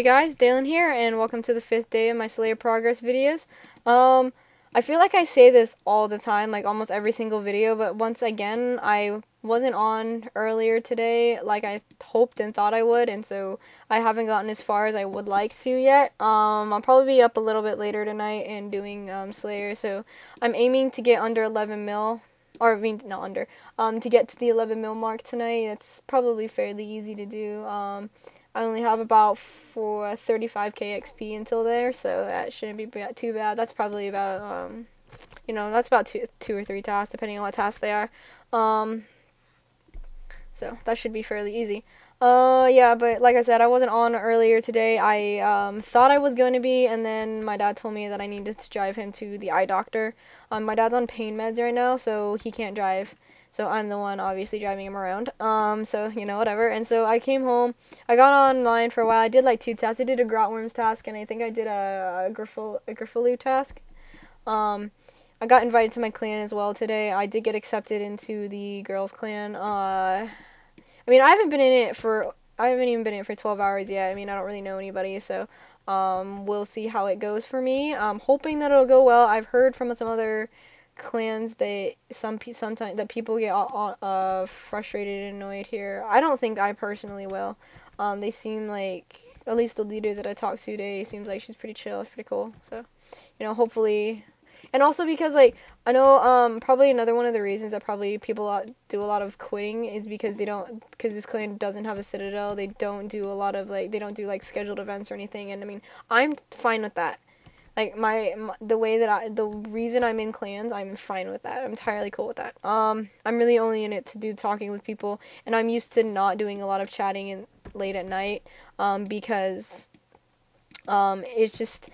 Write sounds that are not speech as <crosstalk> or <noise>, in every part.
Hey guys, Dayln here, and welcome to the fifth day of my Slayer Progress videos. Um, I feel like I say this all the time, like almost every single video, but once again, I wasn't on earlier today like I hoped and thought I would, and so I haven't gotten as far as I would like to yet. Um, I'll probably be up a little bit later tonight and doing um, Slayer, so I'm aiming to get under 11 mil, or I mean, not under, um, to get to the 11 mil mark tonight. It's probably fairly easy to do. Um, I only have about for 35k XP until there, so that shouldn't be too bad. That's probably about um, you know, that's about two two or three tasks depending on what tasks they are. Um, so that should be fairly easy. Uh, yeah, but like I said, I wasn't on earlier today. I um, thought I was going to be, and then my dad told me that I needed to drive him to the eye doctor. Um, my dad's on pain meds right now, so he can't drive. So I'm the one obviously driving him around. Um, so you know whatever. And so I came home. I got online for a while. I did like two tasks. I did a Grotworms task, and I think I did a, a a task. Um, I got invited to my clan as well today. I did get accepted into the girls' clan. Uh, I mean I haven't been in it for I haven't even been in it for 12 hours yet. I mean I don't really know anybody, so um, we'll see how it goes for me. I'm hoping that it'll go well. I've heard from some other clans that some sometimes that people get uh, frustrated and annoyed here. I don't think I personally will. Um, they seem like at least the leader that I talked to today seems like she's pretty chill, pretty cool. So, you know, hopefully, and also because like I know um probably another one of the reasons that probably people do a lot of quitting is because they don't because this clan doesn't have a citadel. They don't do a lot of like they don't do like scheduled events or anything. And I mean, I'm fine with that like my, my, the way that I the reason I'm in clans, I'm fine with that. I'm entirely cool with that. Um, I'm really only in it to do talking with people, and I'm used to not doing a lot of chatting in late at night. Um, because um, it's just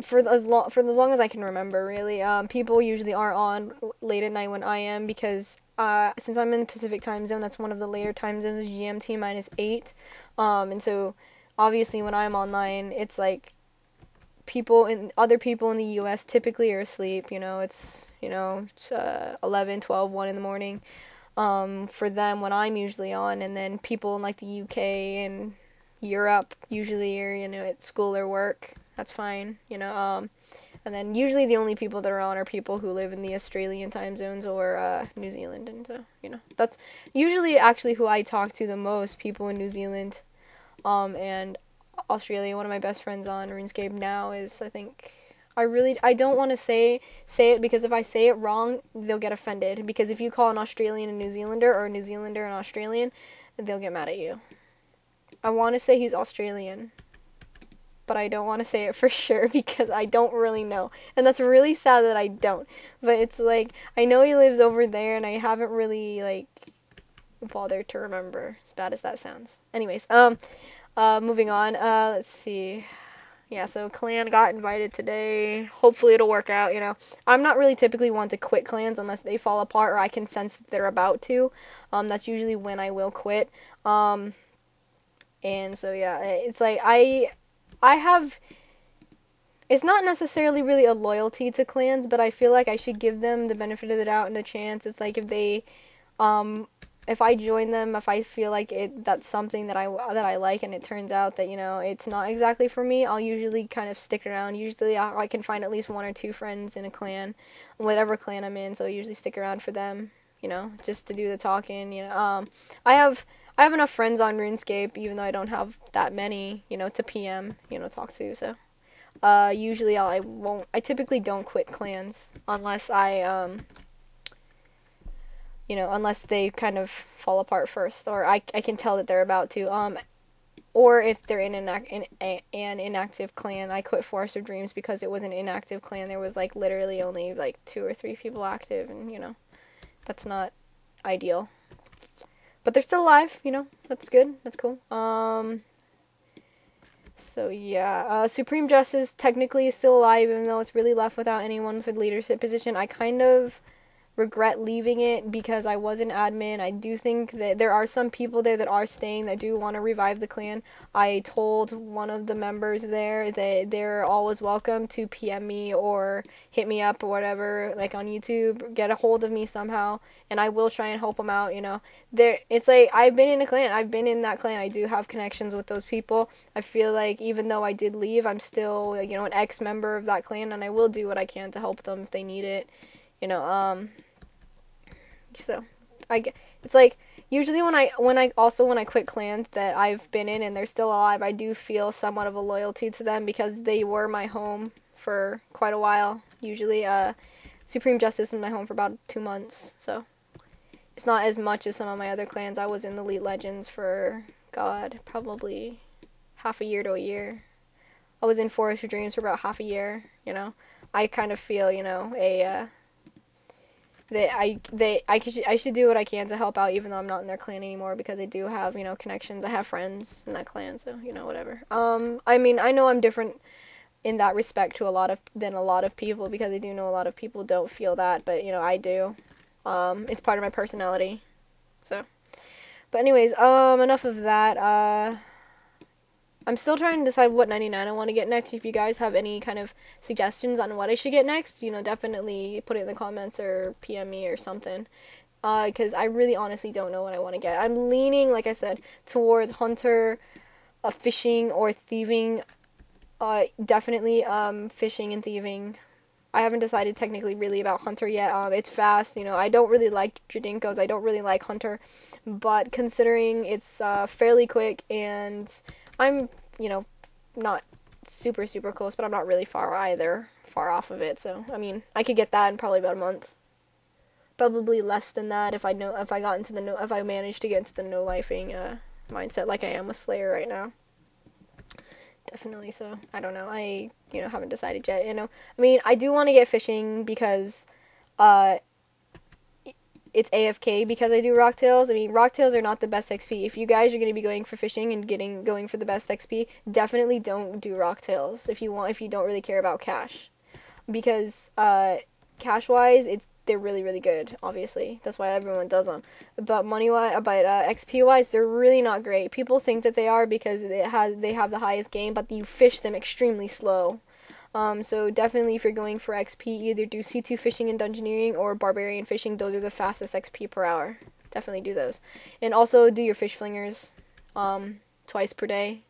for as long for as long as I can remember, really. Um, people usually aren't on late at night when I am because uh, since I'm in the Pacific time zone, that's one of the later time zones, GMT minus eight. Um, and so obviously when I'm online, it's like people in other people in the US typically are asleep, you know, it's, you know, it's, uh, 11, 12, 1 in the morning. Um, for them when I'm usually on and then people in like the UK and Europe usually are, you know, at school or work. That's fine, you know. Um, and then usually the only people that are on are people who live in the Australian time zones or uh, New Zealand, and so you know that's usually actually who I talk to the most. People in New Zealand, um, and Australia. One of my best friends on RuneScape now is I think I really I don't want to say say it because if I say it wrong, they'll get offended. Because if you call an Australian a New Zealander or a New Zealander an Australian, they'll get mad at you. I want to say he's Australian, but I don't want to say it for <laughs> sure because I don't really know. And that's really sad that I don't. But it's like I know he lives over there and I haven't really like bothered to remember as bad as that sounds. Anyways, um uh, moving on. Uh, let's see. Yeah, so clan got invited today. Hopefully it'll work out, you know. I'm not really typically one to quit clans unless they fall apart or I can sense that they're about to. Um, that's usually when I will quit. Um, and so yeah, it's like I I have it's not necessarily really a loyalty to clans, but I feel like I should give them the benefit of the doubt and the chance. It's like if they um if I join them, if I feel like it that's something that I that I like, and it turns out that you know it's not exactly for me, I'll usually kind of stick around. Usually, I, I can find at least one or two friends in a clan, whatever clan I'm in. So I usually stick around for them, you know, just to do the talking. You know, um, I have I have enough friends on RuneScape, even though I don't have that many, you know, to PM, you know, talk to. So, uh, usually I'll, I won't. I typically don't quit clans unless I um you know, unless they kind of fall apart first, or I, I can tell that they're about to. Um, or if they're in an, in a, an inactive clan, I quit Forest of Dreams because it was an inactive clan. There was like literally only like two or three people active, and you know, that's not ideal. But they're still alive, you know. That's good. That's cool. Um. So yeah, uh, Supreme Justice technically is still alive, even though it's really left without anyone for the leadership position. I kind of regret leaving it because I was an admin. I do think that there are some people there that are staying that do want to revive the clan. I told one of the members there that they're always welcome to PM me or hit me up or whatever, like on YouTube, get a hold of me somehow, and I will try and help them out. You know, there it's like I've been in a clan. I've been in that clan. I do have connections with those people. I feel like even though I did leave, I'm still you know an ex member of that clan, and I will do what I can to help them if they need it you know um so i get it's like usually when i when i also when i quit clans that i've been in and they're still alive i do feel somewhat of a loyalty to them because they were my home for quite a while. Usually uh supreme justice was my home for about two months so it's not as much as some of my other clans. I was in the elite legends for god probably half a year to a year. I was in forest of dreams for about half a year you know. I kind of feel you know a uh, they I they I should I should do what I can to help out even though I'm not in their clan anymore because I do have you know connections. I have friends in that clan so you know whatever. Um I mean I know I'm different in that respect to a lot of than a lot of people because I do know a lot of people don't feel that but you know I do. Um it's part of my personality so. But anyways um enough of that. Uh I'm still trying to decide what 99 I want to get next. If you guys have any kind of suggestions on what I should get next, you know, definitely put it in the comments or PM me or something. Because uh, I really honestly don't know what I want to get. I'm leaning, like I said, towards hunter, uh, fishing, or thieving. Uh, definitely um, fishing and thieving. I haven't decided technically really about hunter yet. Um, it's fast, you know. I don't really like Dradinkos. I don't really like hunter, but considering it's uh, fairly quick and I'm, you know, not super super close, but I'm not really far either, far off of it. So I mean, I could get that in probably about a month. Probably less than that if I know if I got into the no if I managed to get into the no lifing uh, mindset like I am with Slayer right now. Definitely. So I don't know. I you know haven't decided yet. You know, I mean, I do want to get fishing because uh it's AFK because I do rocktails. I mean, rocktails are not the best XP. If you guys are going to be going for fishing and getting going for the best XP, definitely don't do rocktails if you want if you don't really care about cash. Because uh cash-wise, it's they're really really good, obviously. That's why everyone does them. But money-wise, but uh, XP-wise, they're really not great. People think that they are because it has they have the highest game, but you fish them extremely slow. Um, so definitely if you're going for XP, either do C2 fishing and dungeoneering or barbarian fishing. Those are the fastest XP per hour. Definitely do those. And also do your fish flingers um, twice per day.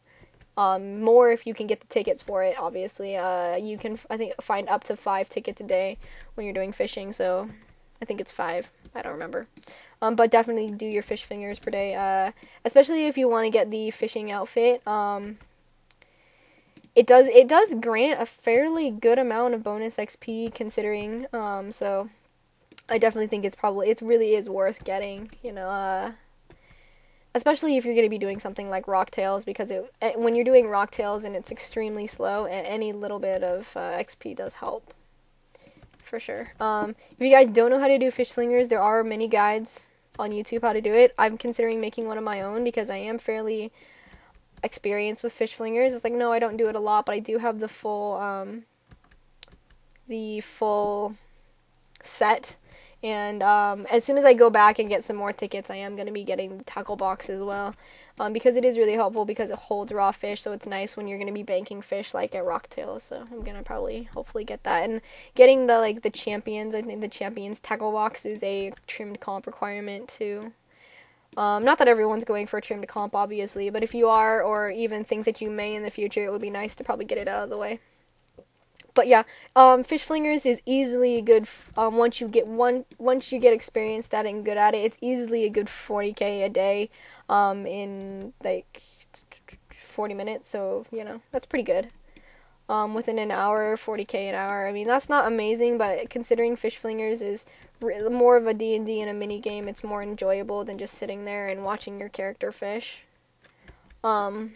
Um, more if you can get the tickets for it, obviously. Uh, you can, I think, find up to five tickets a day when you're doing fishing. So I think it's five. I don't remember. Um, but definitely do your fish flingers per day. Uh, especially if you want to get the fishing outfit. Um, it does it does grant a fairly good amount of bonus XP considering um so I definitely think it's probably it really is worth getting, you know, uh especially if you're going to be doing something like rock tails because it eh, when you're doing rock tails and it's extremely slow any little bit of uh, XP does help. For sure. Um if you guys don't know how to do fish flingers, there are many guides on YouTube how to do it. I'm considering making one of my own because I am fairly experience with fish flingers. It's like no, I don't do it a lot, but I do have the full um, the full set. And um, as soon as I go back and get some more tickets, I am going to be getting the tackle box as well. Um, because it is really helpful because it holds raw fish, so it's nice when you're going to be banking fish like at Rocktail. So I'm going to probably hopefully get that. And getting the like the champions, I think the champions tackle box is a trimmed comp requirement too. Um, not that everyone's going for a trim to comp, obviously, but if you are, or even think that you may in the future, it would be nice to probably get it out of the way. But yeah, um, fish flingers is easily good. F- um, once you get one, once you get experienced at it and good at it, it's easily a good 40k a day. Um, in like 40 minutes, so you know that's pretty good. Um, within an hour, 40k an hour. I mean, that's not amazing, but considering fish flingers is more of a D&D and a mini game. It's more enjoyable than just sitting there and watching your character fish. Um,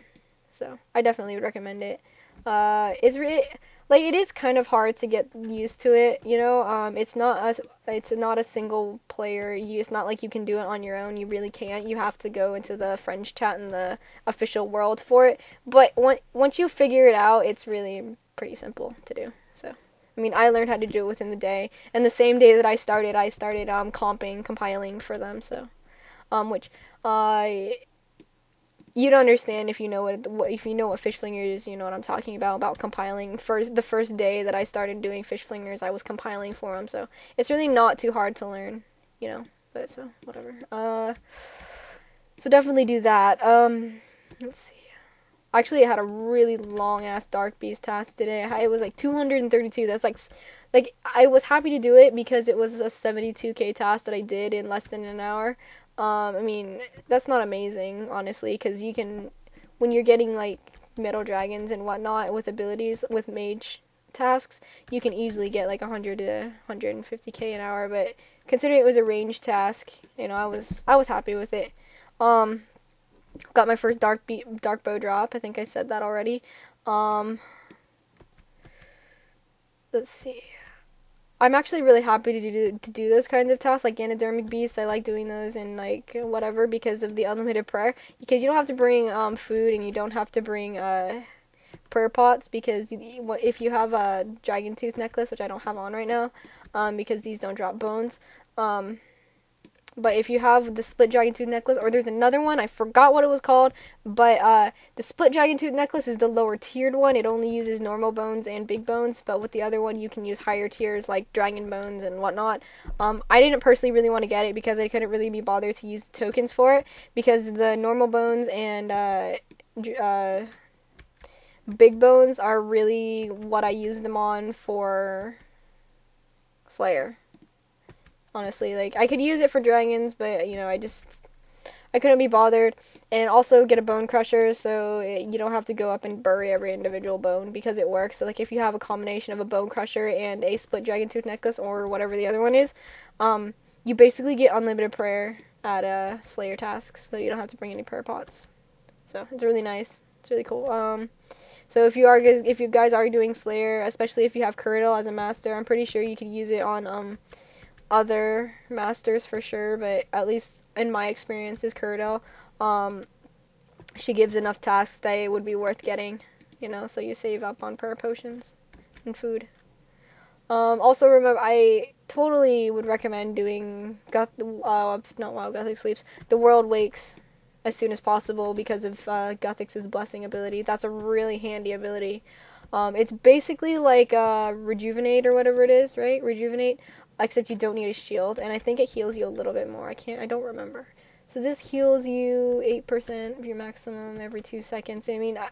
so I definitely would recommend it. Uh, it's re- like it is kind of hard to get used to it. You know, um, it's not a it's not a single player. You, it's not like you can do it on your own. You really can't. You have to go into the friends chat and the official world for it. But once once you figure it out, it's really pretty simple to do. So I mean, I learned how to do it within the day, and the same day that I started, I started um, comping, compiling for them. So, um, which I. Uh, you'd understand if you know what, what if you know what fish flingers you know what i'm talking about about compiling. First the first day that i started doing fish flingers i was compiling for them so it's really not too hard to learn you know but so whatever. Uh so definitely do that. Um let's see. Actually i had a really long ass dark beast task today. It was like 232 that's like like i was happy to do it because it was a 72k task that i did in less than an hour um, I mean, that's not amazing, honestly, because you can, when you're getting like metal dragons and whatnot with abilities with mage tasks, you can easily get like 100 to 150k an hour. But considering it was a range task, you know, I was I was happy with it. Um, got my first dark be- dark bow drop. I think I said that already. Um, let's see. I'm actually really happy to do to do those kinds of tasks like Ganodermic Beasts. I like doing those and like whatever because of the unlimited prayer. Because you don't have to bring um food and you don't have to bring uh prayer pots because if you have a dragon tooth necklace, which I don't have on right now, um because these don't drop bones, um but if you have the split dragon tooth necklace, or there's another one, I forgot what it was called, but uh, the split dragon tooth necklace is the lower tiered one. It only uses normal bones and big bones, but with the other one, you can use higher tiers like dragon bones and whatnot. Um, I didn't personally really want to get it because I couldn't really be bothered to use tokens for it because the normal bones and uh, uh, big bones are really what I use them on for Slayer honestly. Like I could use it for dragons, but you know, I just I couldn't be bothered. And also get a bone crusher so it, you don't have to go up and bury every individual bone because it works. So like if you have a combination of a bone crusher and a split dragon tooth necklace or whatever the other one is, um, you basically get unlimited prayer at a Slayer task, so you don't have to bring any prayer pots. So it's really nice. It's really cool. Um, so if you are if you guys are doing Slayer, especially if you have Kuradal as a master, I'm pretty sure you can use it on um other masters for sure, but at least in my experience is Kuradal, um, she gives enough tasks that it would be worth getting, you know, so you save up on prayer potions and food. Um, also remember, I totally would recommend doing Goth- uh, not while Guthix sleeps, the World Wakes as soon as possible because of uh, Guthix's blessing ability. That's a really handy ability. Um, it's basically like uh, rejuvenate or whatever it is, right? Rejuvenate, except you don't need a shield, and I think it heals you a little bit more. I can't, I don't remember. So this heals you 8% of your maximum every two seconds. I mean, I,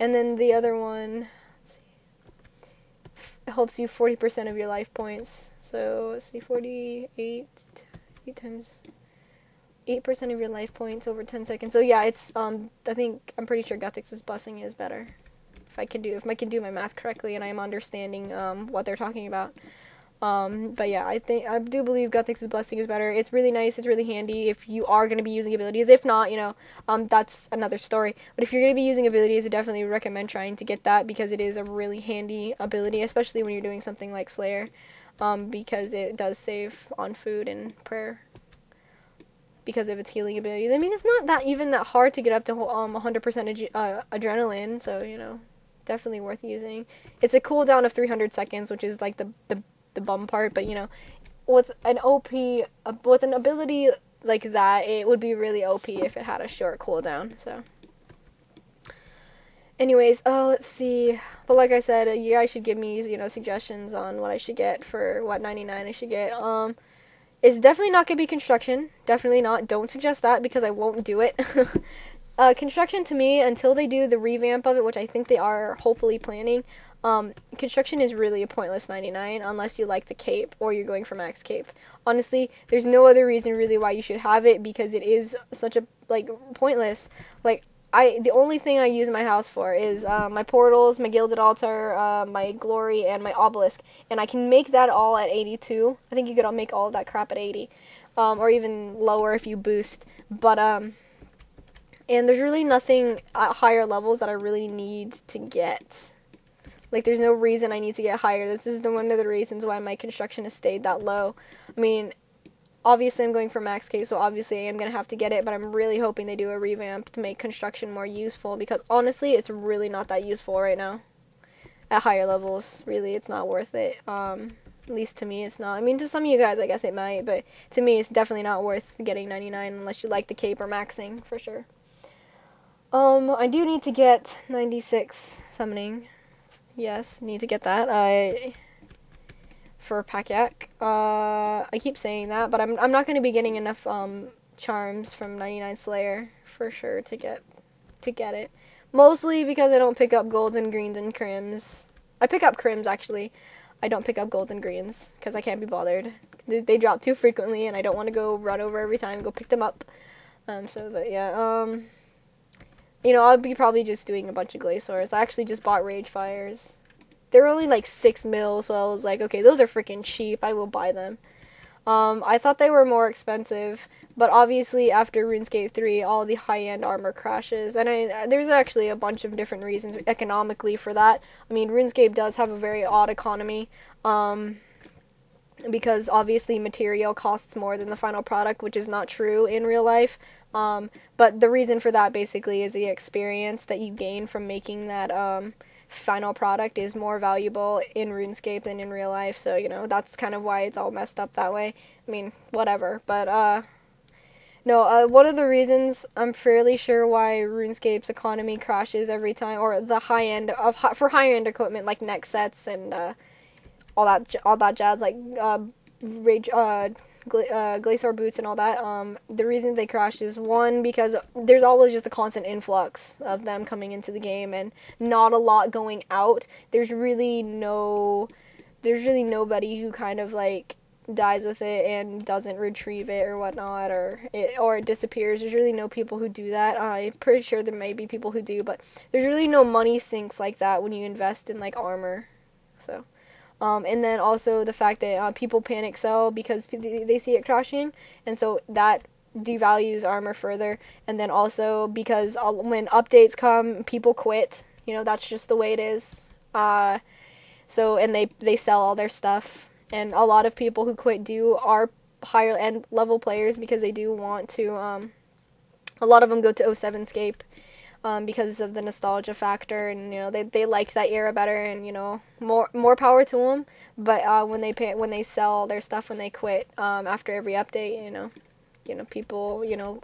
and then the other one helps you 40% of your life points. So let's see, 48, 8 times 8% of your life points over 10 seconds. So yeah, it's, um, I think, I'm pretty sure Guthix's blessing is better. If I can do, if I can do my math correctly and I'm understanding, um, what they're talking about. Um, but yeah, I think I do believe Guthix's blessing is better. It's really nice. It's really handy if you are going to be using abilities. If not, you know, um, that's another story. But if you're going to be using abilities, I definitely recommend trying to get that because it is a really handy ability, especially when you're doing something like Slayer, um, because it does save on food and prayer because of its healing abilities. I mean, it's not that even that hard to get up to um 100% ad- uh, adrenaline, so you know, definitely worth using. It's a cooldown of 300 seconds, which is like the the the bum part, but you know, with an OP, uh, with an ability like that, it would be really OP if it had a short cooldown. So, anyways, oh, let's see. But like I said, uh, you guys should give me, you know, suggestions on what I should get for what 99 I should get. Um, it's definitely not gonna be construction. Definitely not. Don't suggest that because I won't do it. <laughs> uh, construction to me, until they do the revamp of it, which I think they are hopefully planning, um, construction is really a pointless 99 unless you like the cape or you're going for max cape. Honestly, there's no other reason really why you should have it because it is such a like pointless. Like I the only thing I use my house for is uh, my portals, my gilded altar, uh, my glory, and my obelisk, and I can make that all at 82. I think you could all make all of that crap at 80, um, or even lower if you boost. But um, and there's really nothing at higher levels that I really need to get. Like, there's no reason I need to get higher. This is the one of the reasons why my construction has stayed that low. I mean, obviously I'm going for max K, so obviously I am going to have to get it, but I'm really hoping they do a revamp to make construction more useful because honestly, it's really not that useful right now. at higher levels. Really, it's not worth it. Um, at least to me, it's not. I mean, to some of you guys, I guess it might, but to me, it's definitely not worth getting 99 unless you like the cape or maxing for sure. Um, I do need to get 96 summoning. Yes, need to get that. I for Pakyak. Uh, I keep saying that, but I'm I'm not going to be getting enough um charms from 99 Slayer for sure to get to get it. Mostly because I don't pick up golds and greens and crims. I pick up crims actually. I don't pick up golds and greens because I can't be bothered. They, they, drop too frequently, and I don't want to go run over every time and go pick them up. Um, so, but yeah, um, you know, I'll be probably just doing a bunch of Glacors. I actually just bought Rage Fires. They're only like six mil, so I was like, okay, those are freaking cheap. I will buy them. Um, I thought they were more expensive, but obviously after RuneScape 3, all the high-end armor crashes, and I, there's actually a bunch of different reasons economically for that. I mean, RuneScape does have a very odd economy, um, because obviously material costs more than the final product, which is not true in real life. Um, but the reason for that basically is the experience that you gain from making that um, final product is more valuable in RuneScape than in real life. So, you know, that's kind of why it's all messed up that way. I mean, whatever. But, uh, no, uh, one of the reasons I'm fairly sure why RuneScape's economy crashes every time, or the high end of for higher end equipment like Nex sets and uh, all that all that jazz, like uh, rage, uh, gla- uh, glacier boots and all that. Um, the reason they crash is one because there's always just a constant influx of them coming into the game and not a lot going out. There's really no, there's really nobody who kind of like dies with it and doesn't retrieve it or whatnot or it or it disappears there's really no people who do that uh, i'm pretty sure there may be people who do but there's really no money sinks like that when you invest in like armor so um, and then also the fact that uh, people panic sell because they see it crashing, and so that devalues armor further. And then also because uh, when updates come, people quit. You know that's just the way it is. Uh, so and they they sell all their stuff, and a lot of people who quit do are higher end level players because they do want to. Um, a lot of them go to 07 Scape um, because of the nostalgia factor, and you know they, they like that era better, and you know more more power to them. But uh, when they pay when they sell their stuff when they quit um, after every update, you know, you know people you know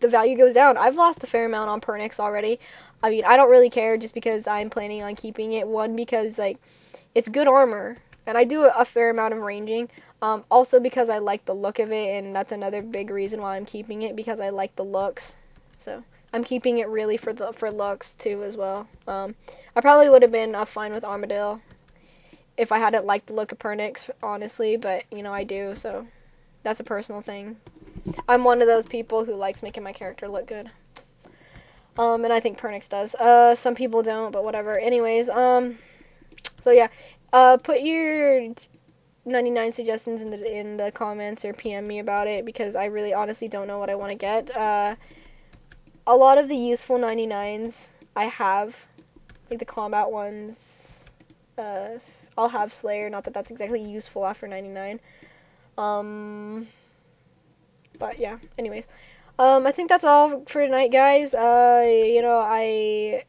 the value goes down. I've lost a fair amount on Pernix already. I mean I don't really care just because I'm planning on keeping it. One because like it's good armor, and I do a fair amount of ranging. Um, also because I like the look of it, and that's another big reason why I'm keeping it because I like the looks. So. I'm keeping it really for the for looks too as well. Um, I probably would have been uh, fine with Armadyl if I hadn't liked the look of Pernix, honestly, but you know I do, so that's a personal thing. I'm one of those people who likes making my character look good. Um, and I think Pernix does. Uh, some people don't, but whatever. Anyways, um, so yeah, uh, put your 99 suggestions in the in the comments or PM me about it because I really honestly don't know what I want to get. Uh a lot of the useful 99s I have, like the combat ones. Uh, I'll have Slayer, not that that's exactly useful after 99. Um, but yeah, anyways. Um, I think that's all for tonight, guys. Uh, you know, I,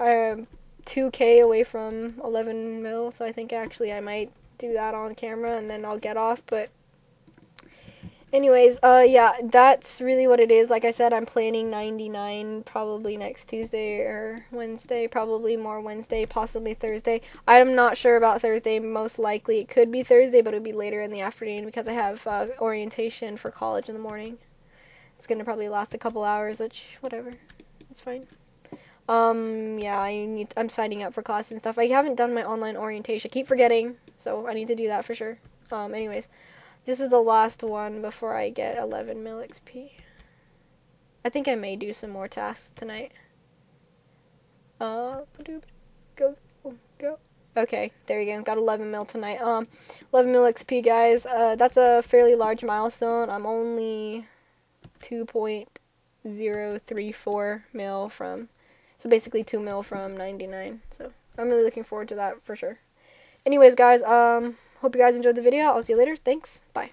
I'm 2k away from 11 mil, so I think actually I might do that on camera and then I'll get off, but Anyways, uh, yeah, that's really what it is. Like I said, I'm planning 99 probably next Tuesday or Wednesday, probably more Wednesday, possibly Thursday. I'm not sure about Thursday. Most likely it could be Thursday, but it would be later in the afternoon because I have uh, orientation for college in the morning. It's gonna probably last a couple hours, which whatever, it's fine. Um, yeah, I need. I'm signing up for class and stuff. I haven't done my online orientation. I keep forgetting, so I need to do that for sure. Um, anyways. This is the last one before I get 11 mil XP. I think I may do some more tasks tonight. Uh, go, go. Okay, there you go. Got 11 mil tonight. Um, 11 mil XP, guys. Uh, that's a fairly large milestone. I'm only 2.034 mil from, so basically 2 mil from 99. So I'm really looking forward to that for sure. Anyways, guys, um, Hope you guys enjoyed the video. I'll see you later. Thanks. Bye.